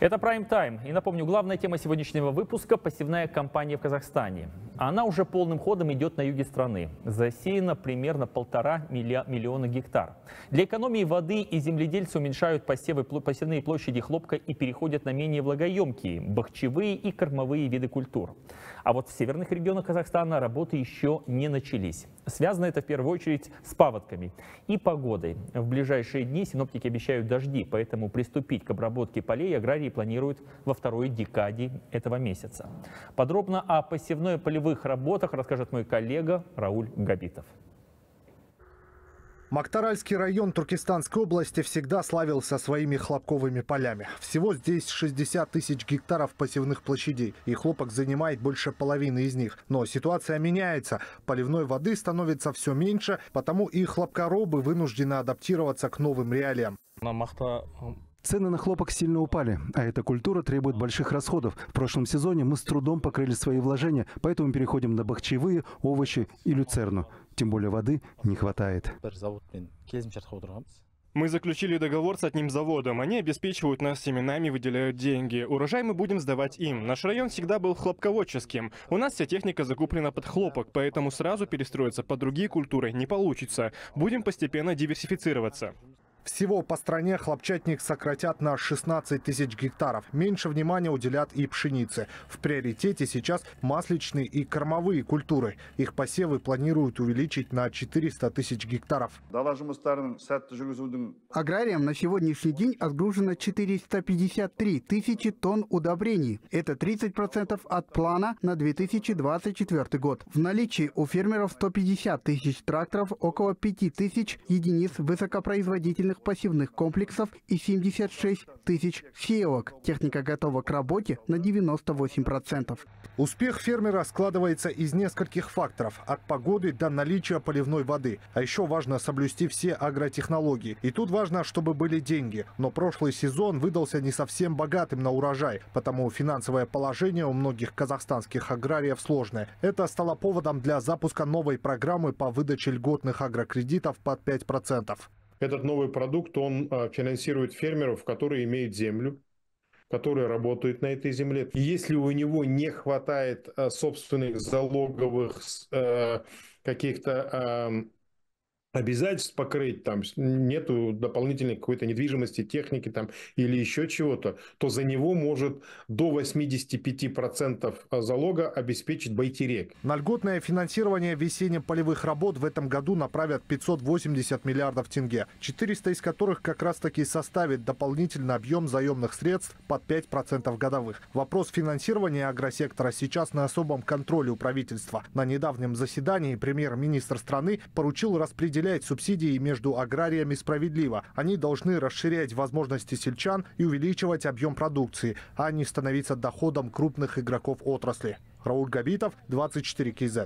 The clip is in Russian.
Это Prime Time. И напомню, главная тема сегодняшнего выпуска – посевная кампания в Казахстане. Она уже полным ходом идет на юге страны. Засеяно примерно полтора миллиона гектар. Для экономии воды и земледельцы уменьшают посевы, посевные площади хлопка и переходят на менее влагоемкие – бахчевые и кормовые виды культур. А вот в северных регионах Казахстана работы еще не начались. Связано это в первую очередь с паводками и погодой. В ближайшие дни синоптики обещают дожди, поэтому приступить к обработке полей аграрии планируют во второй декаде этого месяца. Подробно о посевной-полевых работах расскажет мой коллега Рауль Габитов. Мактаральский район Туркестанской области всегда славился своими хлопковыми полями. Всего здесь 60 тысяч гектаров посевных площадей, и хлопок занимает больше половины из них. Но ситуация меняется. Поливной воды становится все меньше, потому и хлопкоробы вынуждены адаптироваться к новым реалиям. Цены на хлопок сильно упали, а эта культура требует больших расходов. В прошлом сезоне мы с трудом покрыли свои вложения, поэтому переходим на бахчевые, овощи и люцерну. Тем более воды не хватает. Мы заключили договор с одним заводом. Они обеспечивают нас семенами, выделяют деньги. Урожай мы будем сдавать им. Наш район всегда был хлопководческим. У нас вся техника закуплена под хлопок, поэтому сразу перестроиться под другие культуры не получится. Будем постепенно диверсифицироваться. Всего по стране хлопчатник сократят на 16 тысяч гектаров. Меньше внимания уделят и пшенице. В приоритете сейчас масличные и кормовые культуры. Их посевы планируют увеличить на 400 тысяч гектаров. Аграриям на сегодняшний день отгружено 453 тысячи тонн удобрений. Это 30% от плана на 2024 год. В наличии у фермеров 150 тысяч тракторов, около 5 тысяч единиц высокопроизводительных строительных пассивных комплексов и 76 тысяч сеялок. Техника готова к работе на 98%. Успех фермера складывается из нескольких факторов. От погоды до наличия поливной воды. А еще важно соблюсти все агротехнологии. И тут важно, чтобы были деньги. Но прошлый сезон выдался не совсем богатым на урожай. Потому финансовое положение у многих казахстанских аграриев сложное. Это стало поводом для запуска новой программы по выдаче льготных агрокредитов под 5%. Этот новый продукт, он а, финансирует фермеров, которые имеют землю, которые работают на этой земле. Если у него не хватает а, собственных залоговых э, каких-то обязательств покрыть, там нету дополнительной какой-то недвижимости, техники там или еще чего-то, то за него может до 85% залога обеспечить Байтерек. На льготное финансирование весенне-полевых работ в этом году направят 580 миллиардов тенге, 400 из которых как раз-таки составит дополнительный объем заемных средств под 5% годовых. Вопрос финансирования агросектора сейчас на особом контроле у правительства. На недавнем заседании премьер-министр страны поручил распределить распределять субсидии между аграриями справедливо. Они должны расширять возможности сельчан и увеличивать объем продукции, а не становиться доходом крупных игроков отрасли. Рауль Габитов, 24 КЗ.